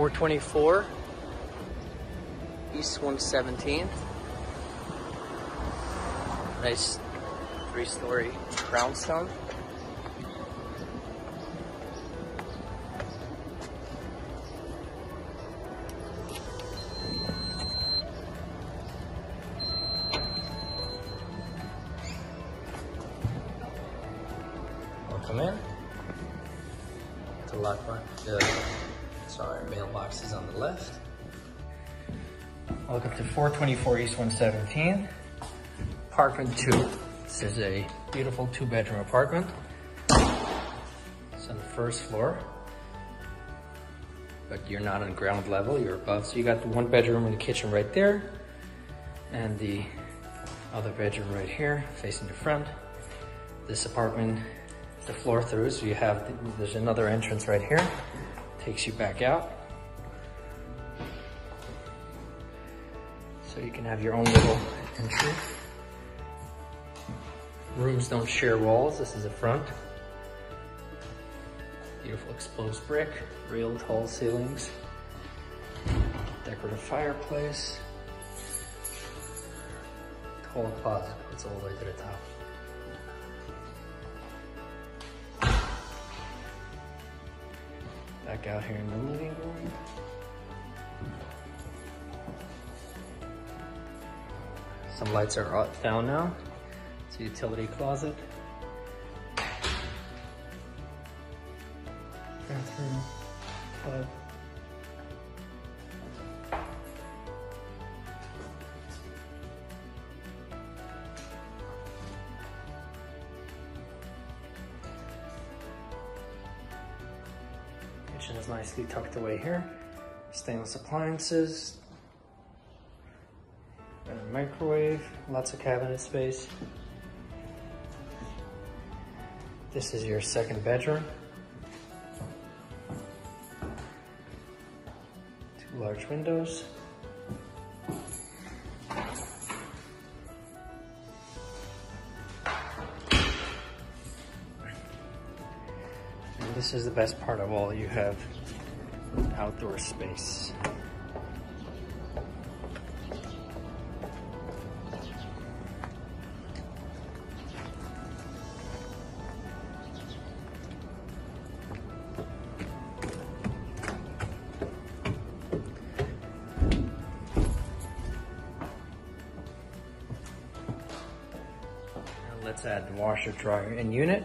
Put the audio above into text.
424 East 117th. Nice three-story brownstone. Welcome in. The lockbox, the sorry, mailbox is on the left. Welcome to 424 East 117, apartment two. This is a beautiful two bedroom apartment. It's on the first floor, but you're not on ground level, you're above. So you got the one bedroom and the kitchen right there, and the other bedroom right here, facing the front. This apartment the floor through, so you have, there's another entrance right here, takes you back out. So you can have your own little entry. Rooms don't share walls, this is the front. Beautiful exposed brick, real tall ceilings, decorative fireplace, tall closet, it's all the way to the top. Back out here in the living room. Some lights are down now. It's a utility closet. Bathroom, Kitchen is nicely tucked away here. Stainless appliances. And a microwave, lots of cabinet space. This is your second bedroom. Two large windows. This is the best part of all, you have outdoor space. Let's add the washer, dryer, and unit.